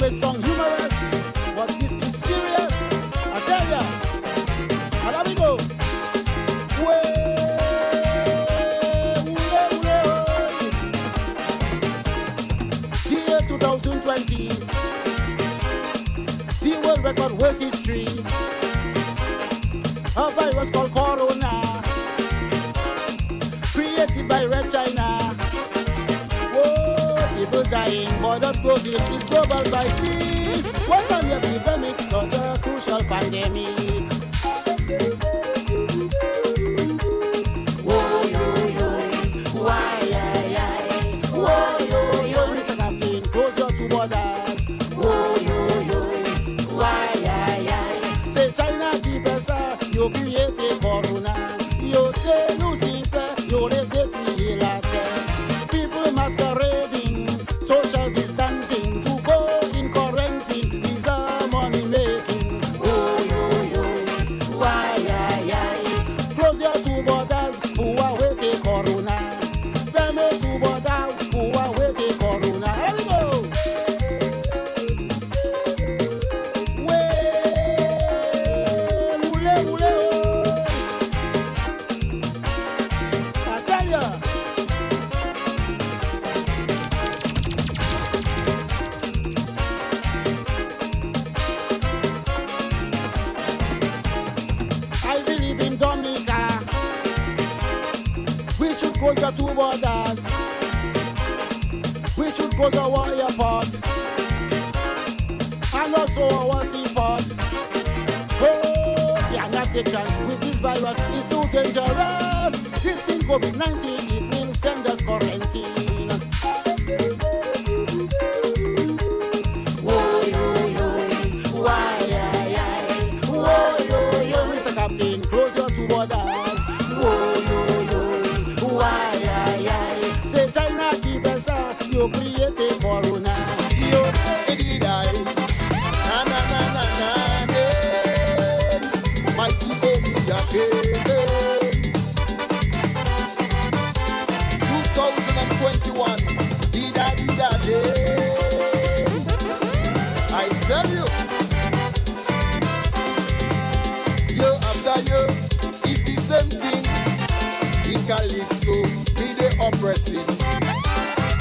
may sound humorous, dying, borders closing, it's global crisis. What on your Calypso, me they oppressing.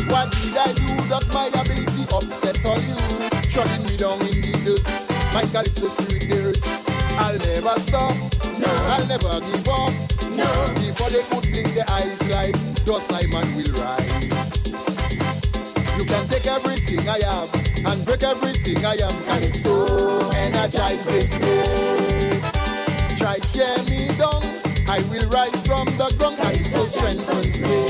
What did I do? Does my ability upset on you? Shutting me down in the dirt. My calypso spirit there. I'll never stop. No. I'll never give up. No. Before they could blink their eyes like dust I man will rise. You can take everything I have and break everything I am. Calypso energizes me. Try tear me down. I will rise from the ground. Calypso strengthens me.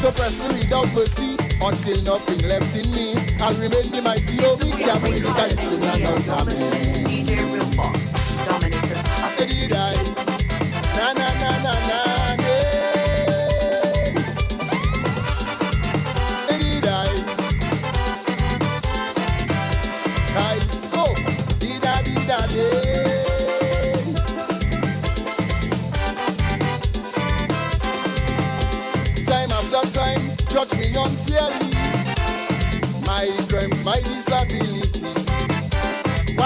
So press me without mercy until nothing left in me. I'll remain the mighty Omega, bring the calypso and out of me. DJ Real Boss, Dominic I said. Na na na na na.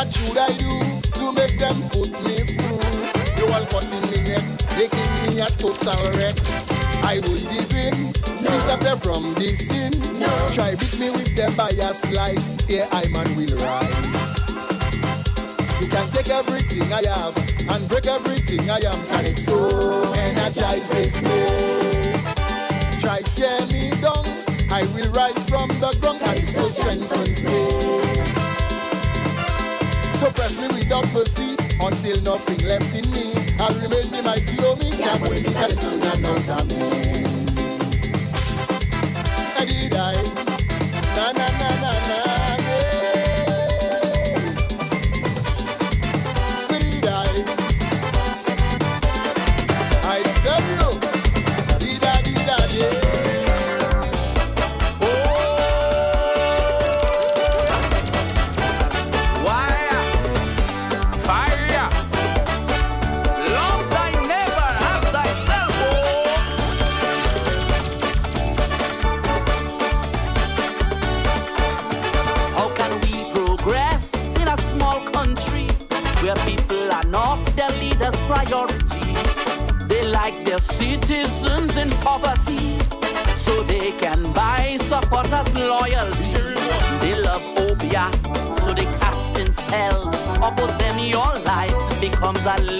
What should I do to make them put me through? You all cutting me neck, making me a total wreck. I will give in, disappear from this sin. Try beat me with them bias like, yeah, I man will rise. You can take everything I have and break everything I am. Calypso energizes me. Try tear me down, I will rise from the ground. Calypso strengthens me. So press me without mercy until nothing left in me. I'll remain the mighty Omega, bring the calypso and out of me. I did I, na na na na na, al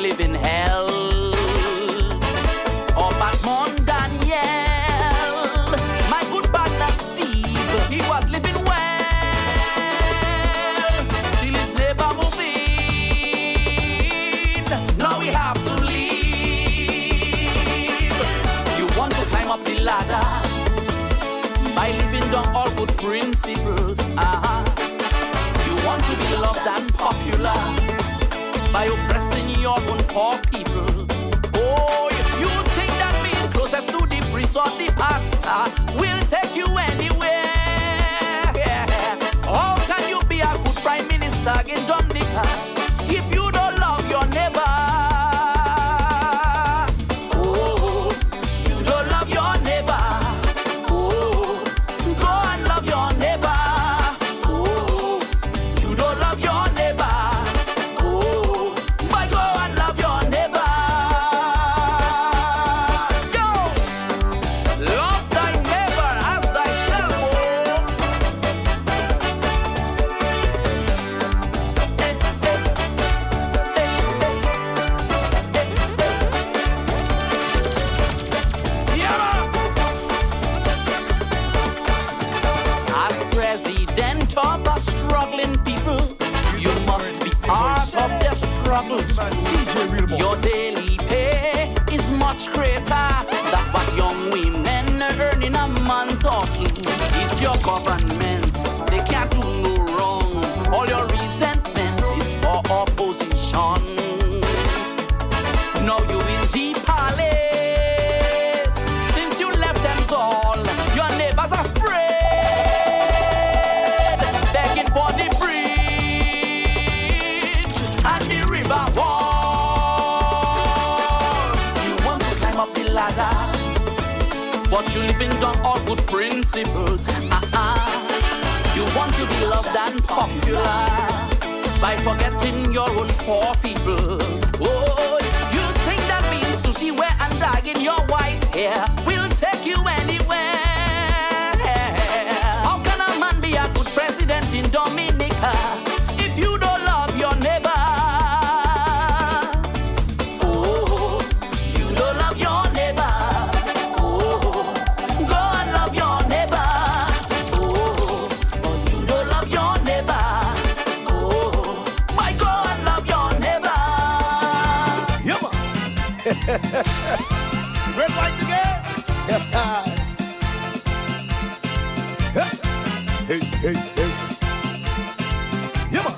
poor people. Oh, you think that being closest to the priest their struggles. Your daily pay is much greater than what young women earn in a month or two. It's your government, they can't do no wrong. All your principles. Uh-uh. Ah, ah. You want to be loved and popular by forgetting your own poor people. Oh, you think that being sooty wear and dyeing your white Red, white, again. Hey, hey, hey. Yeah.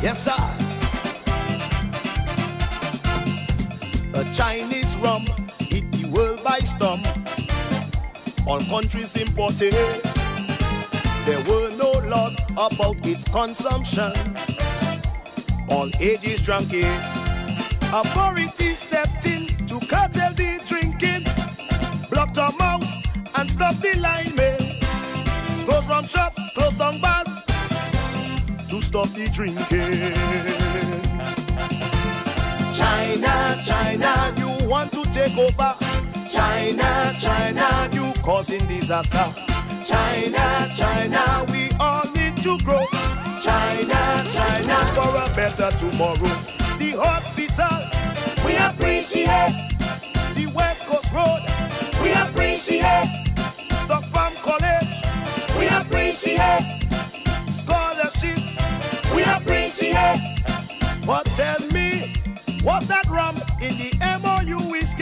Yes, I. A Chinese rum hit the world by storm. All countries imported. There were no laws about its consumption. All ages drank it. Authorities stepped in to curtail the drinking, blocked our mouth and stopped the line mail. Closed rum shops, closed down bars to stop the drinking. China, China, you want to take over. China, China, you causing disaster. China, China, we all need to grow. China, China, for a better tomorrow. The hospital, we appreciate. The West Coast Road, we appreciate. Stock Farm College, we appreciate. Scholarships, we appreciate. But tell me, what's that rum in the MOU is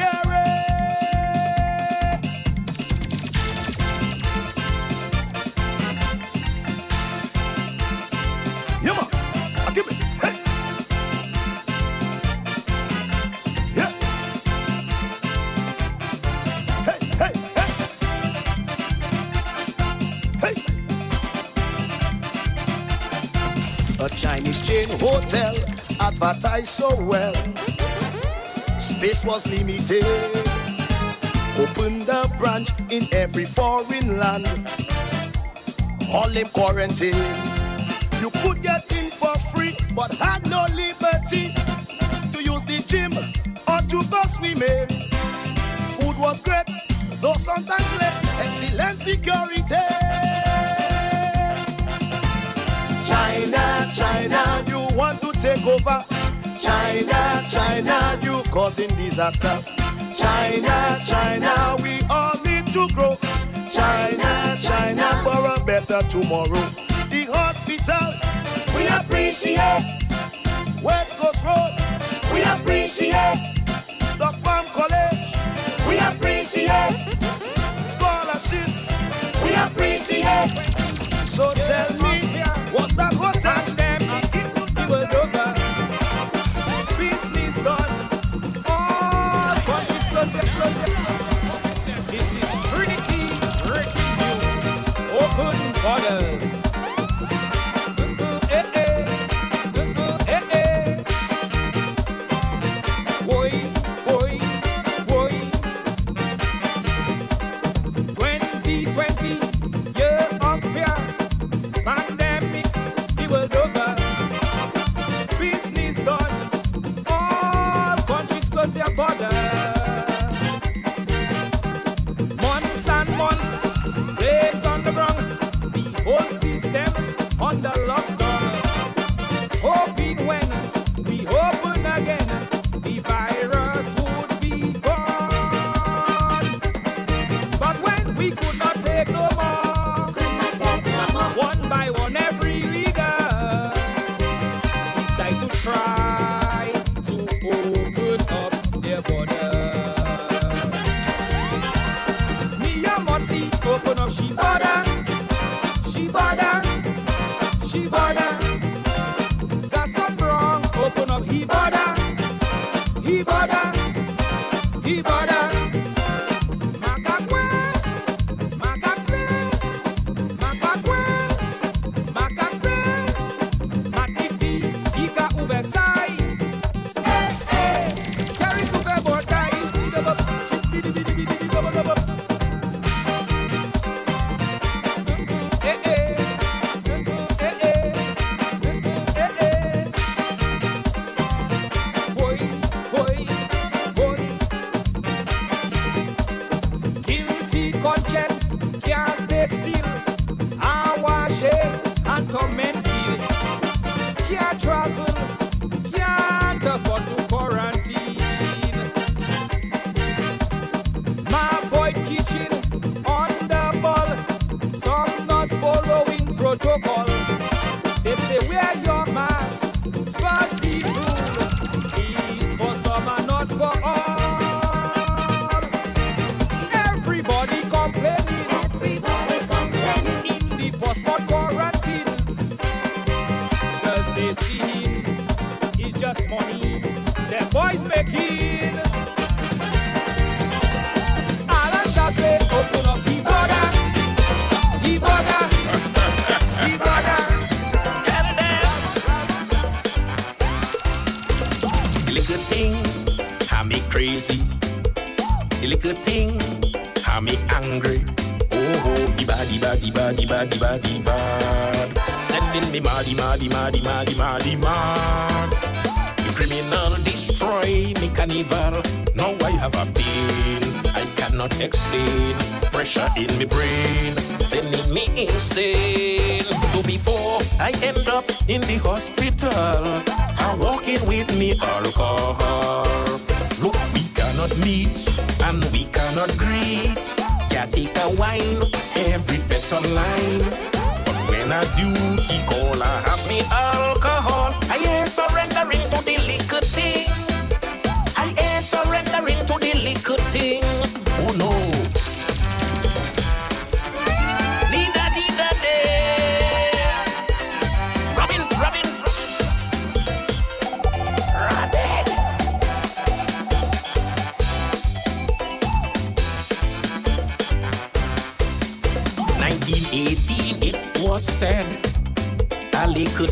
hotel advertised so well. Space was limited. Opened a branch in every foreign land. All in quarantine. You could get in for free, but had no liberty. To use the gym or to go swimming. Food was great, though sometimes late. Excellent security. China, China, you want to take over. China, China, you causing disaster. China, China, we all need to grow. China, China, for a better tomorrow. The hospital, we appreciate. West Coast Road, we appreciate. Stock Farm College, we appreciate. Scholarships, we appreciate. So tell me, Open me crazy. The little thing, have me angry. Oh, oh, the body, body, body, body, body, bad. Sending me maddy, maddy, maddy, maddy, maddy, mad. The criminal destroy me carnival. Now I have a pain I cannot explain. Pressure in my brain, sending me insane. So before I end up in the hospital, I'm walking with me alcohol. Look, cannot meet and we cannot greet. Can't take a wine, every better line. But when I do, he call, I have me alcohol. I ain't surrendering to the liquor thing. I ain't surrendering to the liquor thing.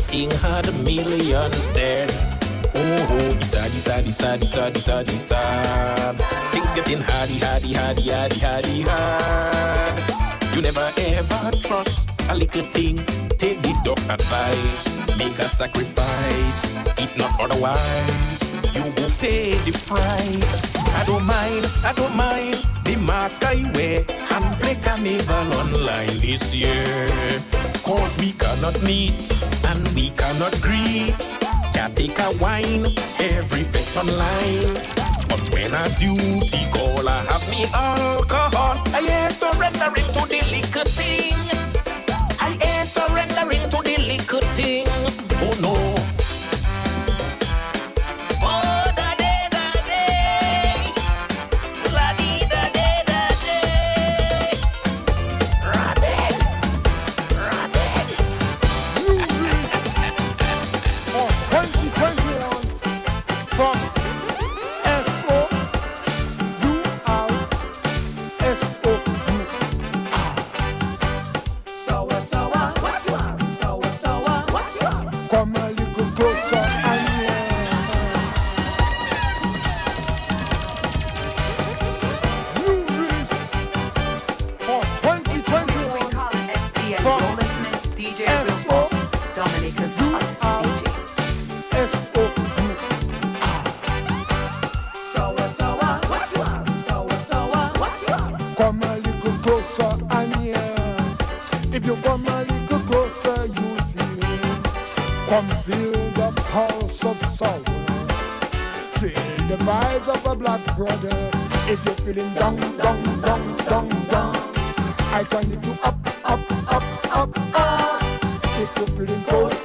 thing had millions dead. Oh, oh, sad, sad, sad, sad, sad, sad. Things getting hardy, hardy, hardy, hardy, hardy, hard. You never ever trust a little thing. Take the dog advice, make a sacrifice. If not otherwise, you will pay the price. I don't mind, I don't mind the mask I wear and play carnival online this year course we cannot meet and we cannot greet. Can't take a wine, every bet online. But when a duty i have me alcohol, I ain't surrendering to the liquor thing. I ain't surrendering to the liquor thing. Come a little closer, Anya. If you come a little closer, you feel. Come feel the pulse of soul. Feel the vibes of a black brother. If you're feeling down, down, down, down, down, I can lift you up, up, up, up, up. If you're feeling cold.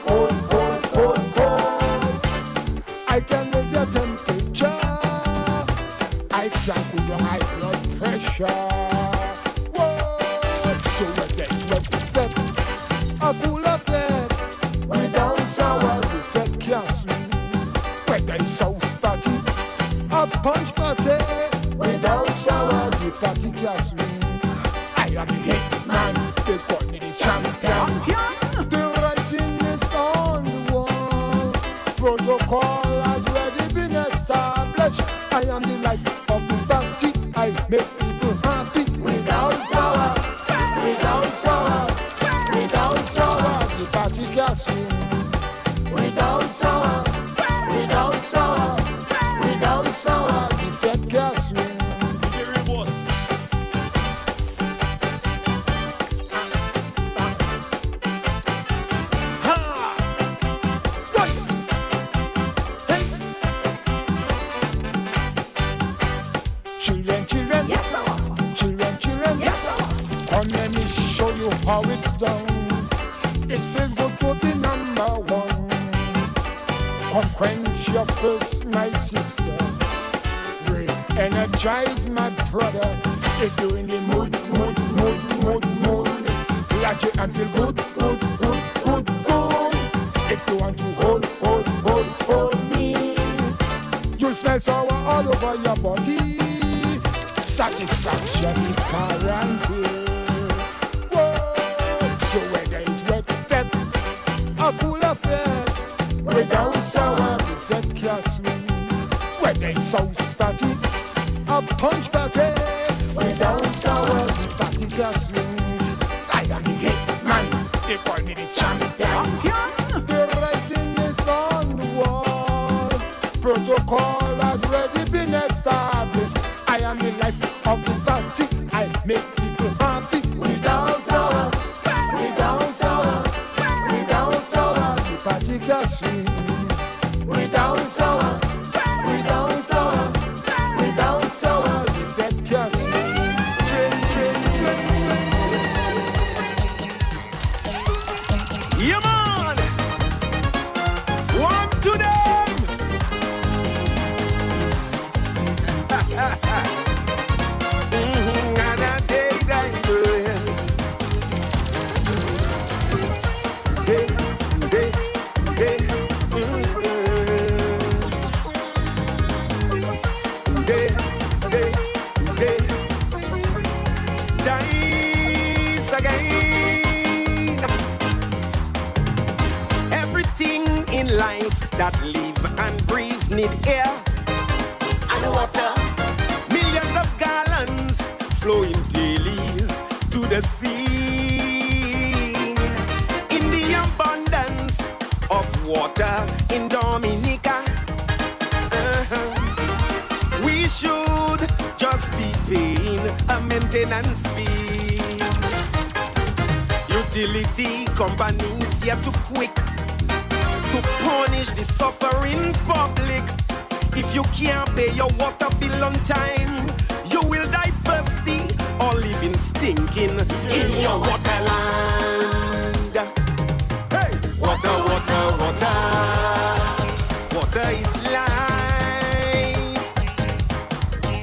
how it's done. It's Facebook to be number one. Come quench your first night, sister. Energize my brother. It's doing the mood, mood, mood, mood, mood. Like it and feel good, good, good, good, good. If you want to hold, hold, hold, hold me, you'll smell sour all over your body. Satisfaction is guaranteed. They so static, a punch back, we don't sour, back in class. Life.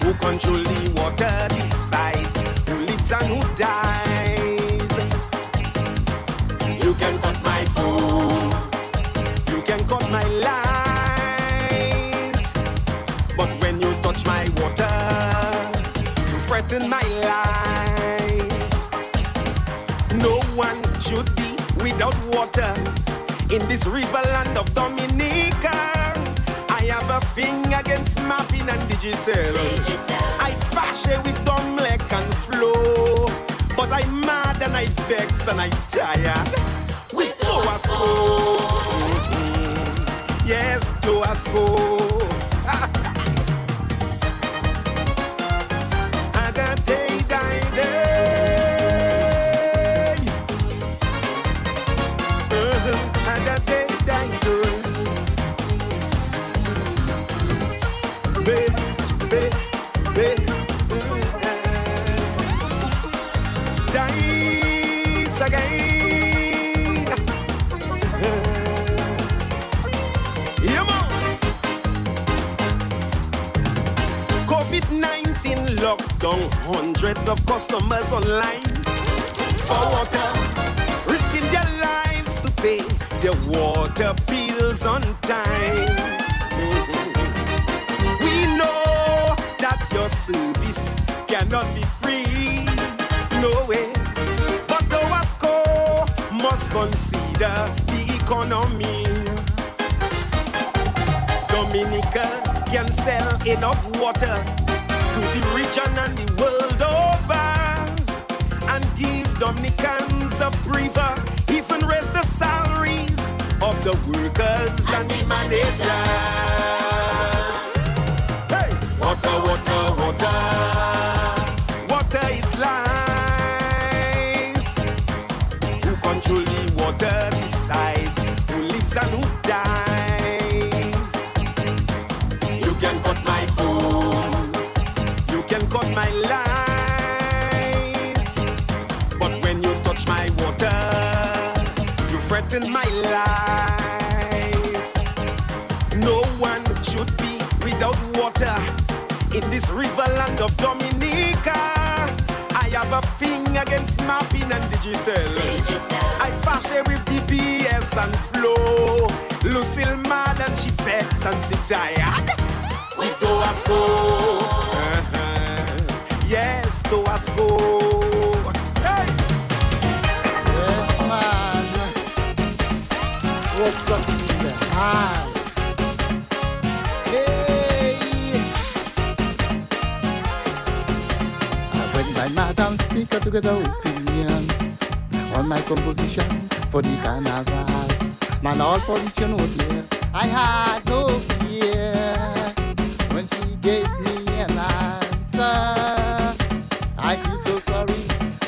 Who control the water decides who lives and who dies. You can cut my food, you can cut my light, but when you touch my water, you threaten my life. No one should be without water in this river land of Dominica. Thing against Marpin and Digicel. I fashion with DOMLEC and flow. But I'm mad and I vex and I tired. With DOWASCO. Yes, DOWASCO. Hundreds of customers online for water, risking their lives to pay their water bills on time. We know that your service cannot be free, no way. But the WASCO must consider the economy. Dominica can sell enough water to the region and the world over and give Dominicans a breather, even raise the salaries of the workers and the managers. Hey! Water, water. Water threaten my life. No one should be without water in this river land of Dominica. I have a thing against Marpin and Digicel. I fashion with DPS and flow. Lucille mad and she vex and she tired. With DOWASCO. Uh-huh. Yes, DOWASCO. Hey! House? Hey. When my madam speaker to get the opinion on my composition for the carnival, man, all politician was there. I had no fear when she gave me an answer. I feel so sorry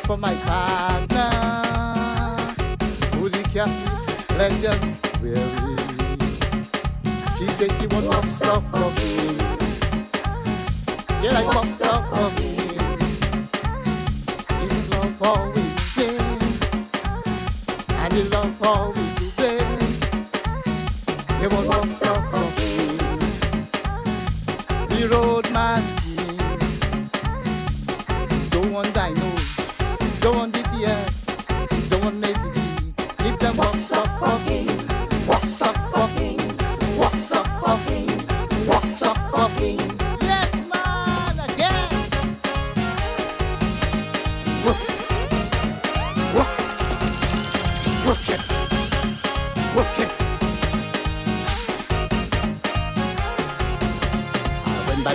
for my partner who the legend won't for me. Yeah, like walk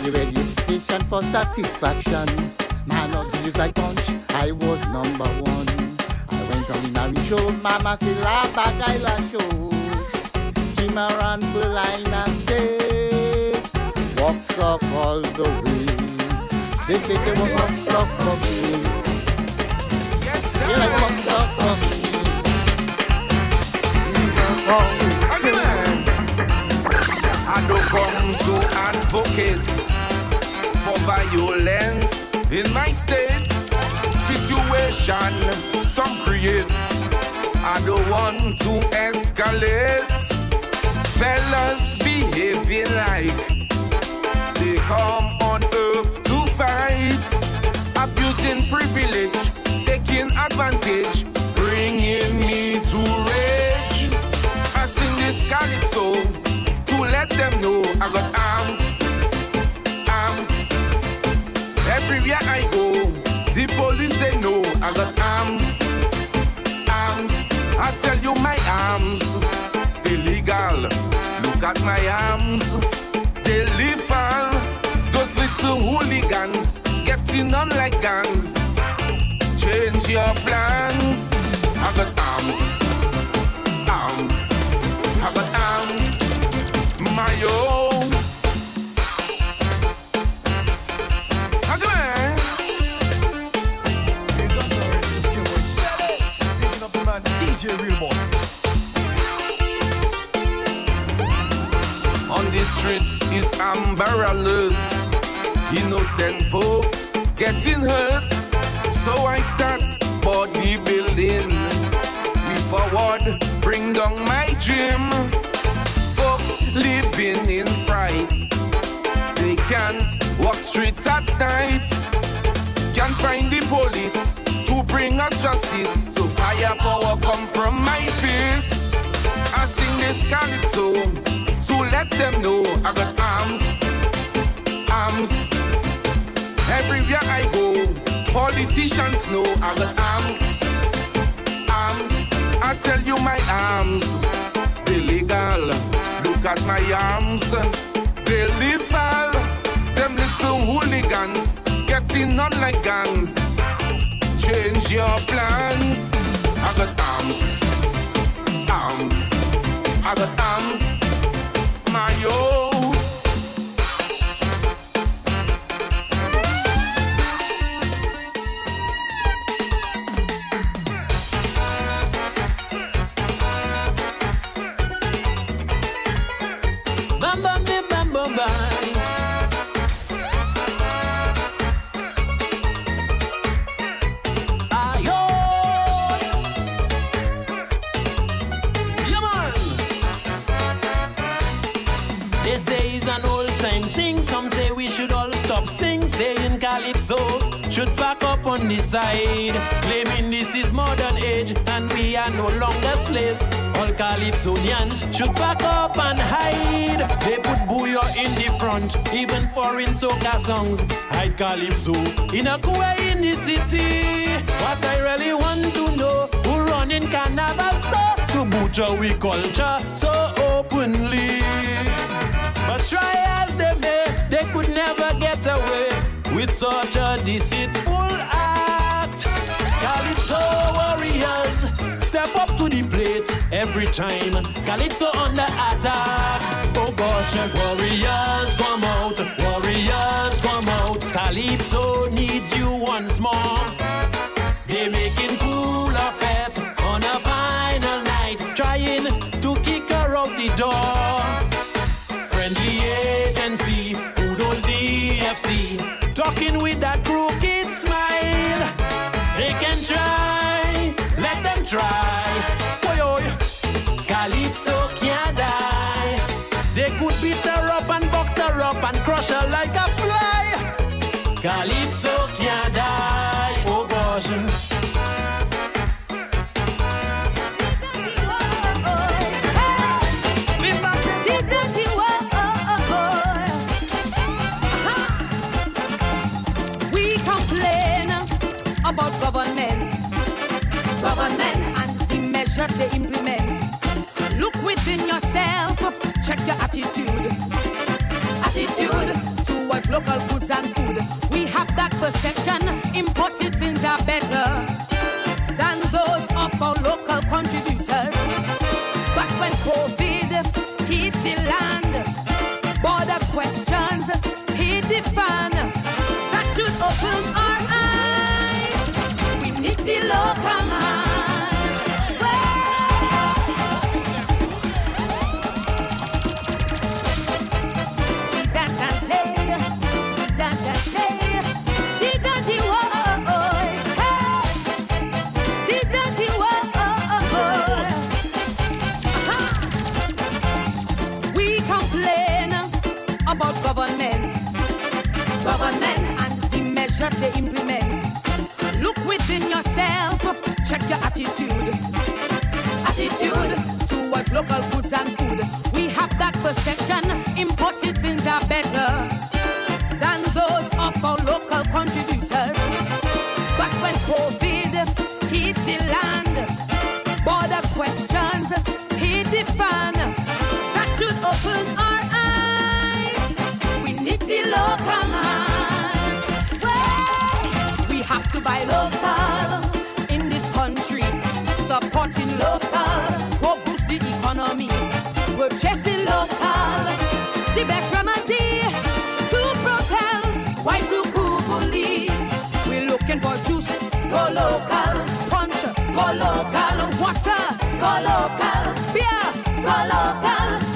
the radio station for satisfaction. Man of the like punch, I was number one. I went on the Mary show, Mama say la bagaila show. Chimaran Pulina say, Wok Sok all the way. They say they will Wok Sok for me. Yeah, like Wok Sok for me. I don't come to advocate violence in my state. Situation some create. I don't want to escalate. Fellas behaving like they come on earth to fight. Abusing privilege, taking advantage, bringing me to rage. I sing this calypso to let them know I got arms, arms. Everywhere I go, the police they know I got arms, arms. I tell you my arms, illegal. Look at my arms, they lethal. Those little hooligans getting on like gangs. Change your plans. I got arms, arms. I got arms, my own. Innocent folks getting hurt. So I start bodybuilding. We forward, bring down my gym. Folks living in fright. They can't walk street at night. Can't find the police to bring us justice. So higher power come from my face. I sing this calypso to let them know I got arms, arms. Everywhere I go, politicians know I got arms, arms. I tell you my arms, they legal. Look at my arms, they lethal. Them little hooligans getting on like gangs. Change your plans. I got arms, arms. I got arms, my yo. Side. Claiming this is modern age and we are no longer slaves. All calypsonians should back up and hide. They put booyah in the front, even foreign soca songs. Hide calypso in a way in the city. What I really want to know, who running carnival so to butcher we culture so openly. But try as they may, they could never get away with such a deceitful. Calypso warriors, step up to the plate every time. Calypso on the attack. Oh gosh, warriors come out, warriors come out. Calypso needs you once more. Check your attitude, attitude towards local goods and food. We have that perception, imported things are better perception. coloca, coloca.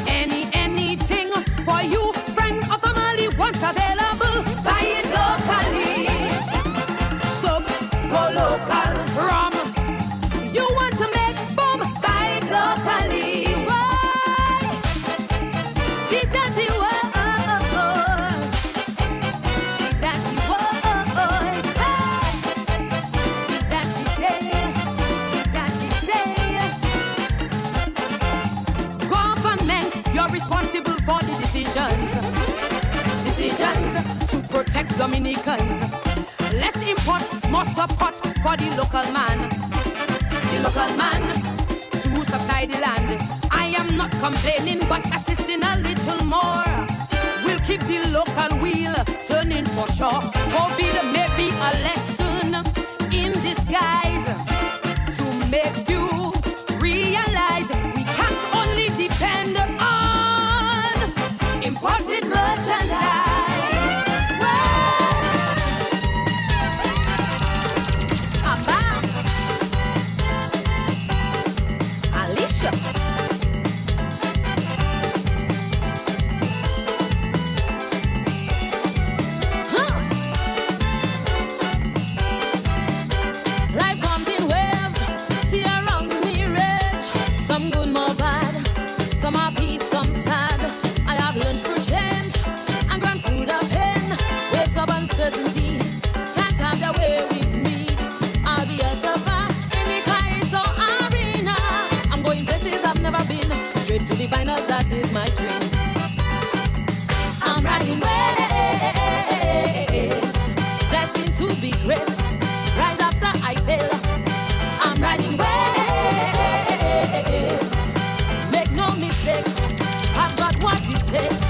ex-Dominicans. Less import, more support for the local man. The local man to supply the land. I am not complaining, but assisting a little more. We'll keep the local wheel turning for sure. COVID may be a lesson in disguise to make you. is my dream. I'm riding waves, destined to be great. Rise after I fail. I'm riding waves. Make no mistake, I've got what it takes.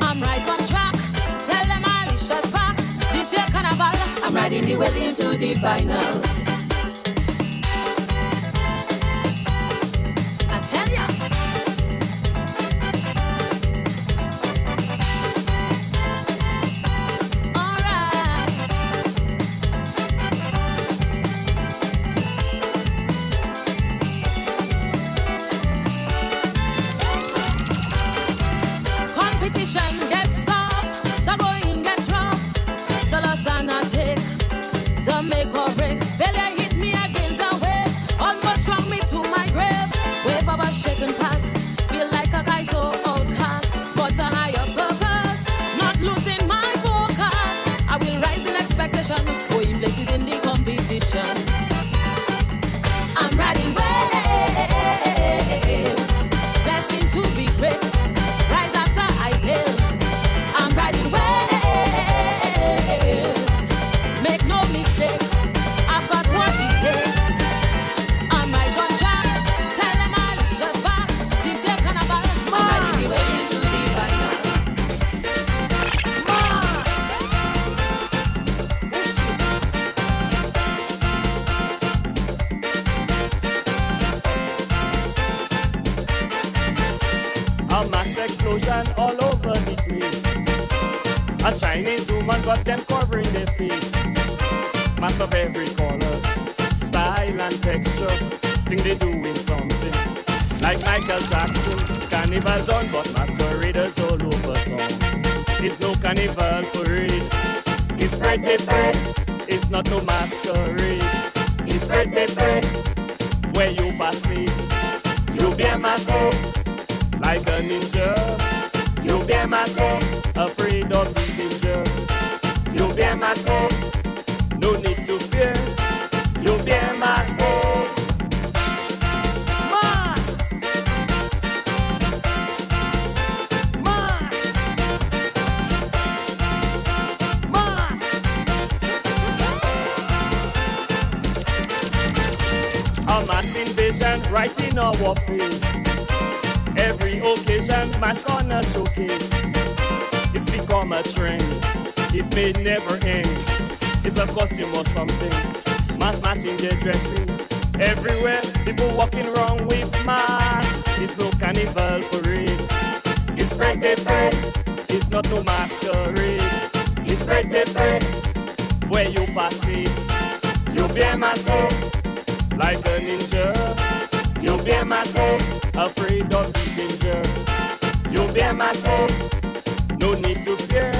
I'm right on track. Tell them I'll back. This year carnival, I'm riding the waves into the finals. occasion, right in our face. Every occasion, my son a showcase. It's become a trend, it may never end. It's a costume or something, mass matching their dressing. Everywhere, people walking around with masks. It's no carnival parade. It's spread the bread, it's not no masquerade. It's spread the bread, where you pass it. You'll be myself, like a ninja. You'll be my myself, afraid of danger. You'll be my myself, no need to fear.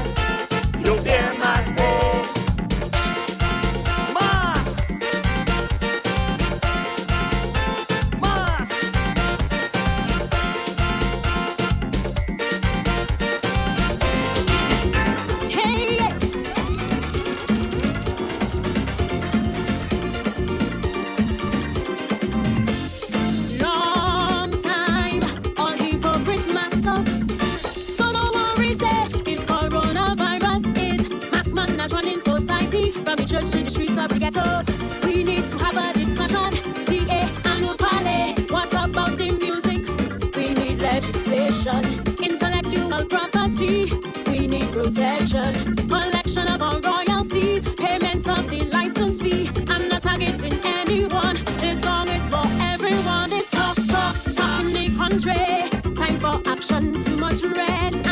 protection. Collection of our royalties, payment of the license fee. I'm not targeting anyone, this song is for everyone. It's talk, talk, talk in the country. Time for action, too much red.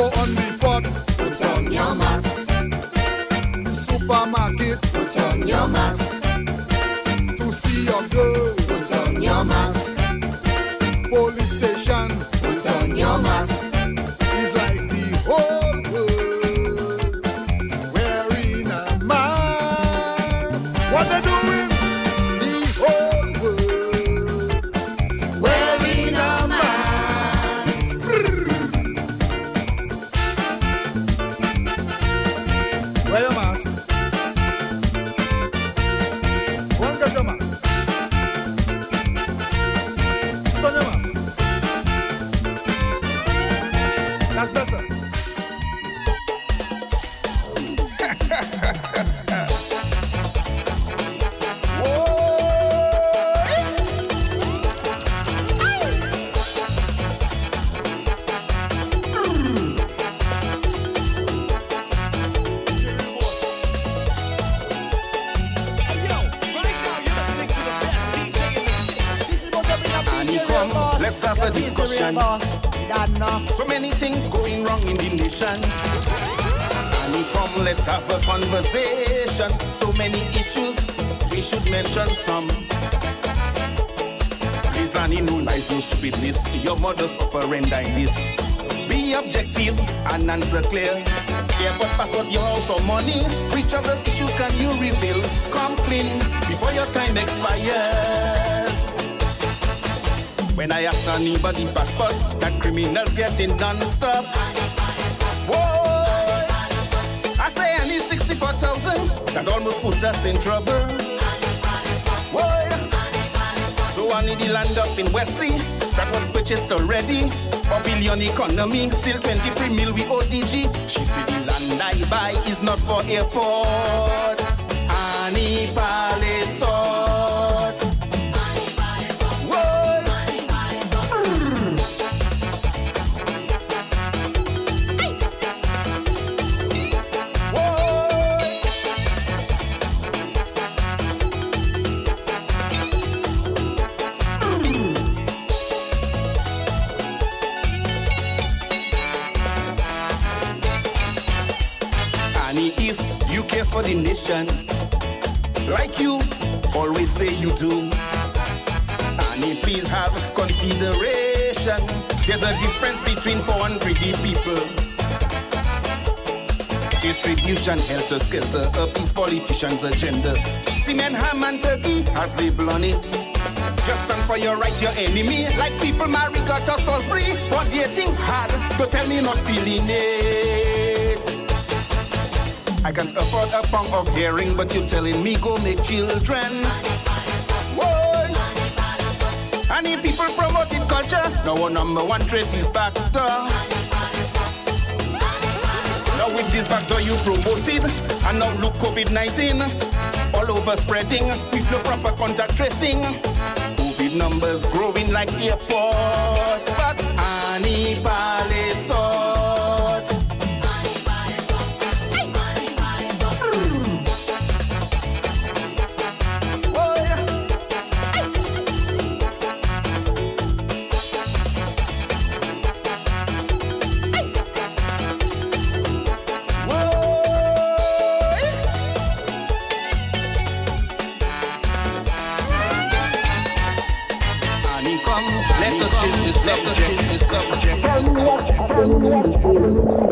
on me. Issues, we should mention some. Please, Annie, no lies, no stupidness. Your mother's operandi this. Be objective and answer clear. Airport passport, your house or money. Which of those issues can you reveal? Come clean before your time expires. When I ask anybody passport, that criminals getting non-stop. Whoa! I say I need 64,000. That almost put us in trouble. Whoa! So I need the land up in Wesley. That was purchased already. A billion economy, still 23 mil we ODG. She said the land I buy is not for airport. Annie Parler Sot. For like you always say you do, Annie, please have consideration. There's a difference between 400 people. Distribution, helter skelter, a peace politician's agenda. Cement, ham, and turkey has label on it. Just stand for your right, your enemy. Like people marry, got us all free. What do you hard? Don't tell me not feeling it. I can't afford a pound of hearing, but you're telling me go make children. Whoa! I need people promoting culture. Now our number one trait is back door. Now with this back door you promoted, and now look COVID-19 all over spreading with no proper contact tracing. COVID numbers growing like airports, but Annie Annie, come,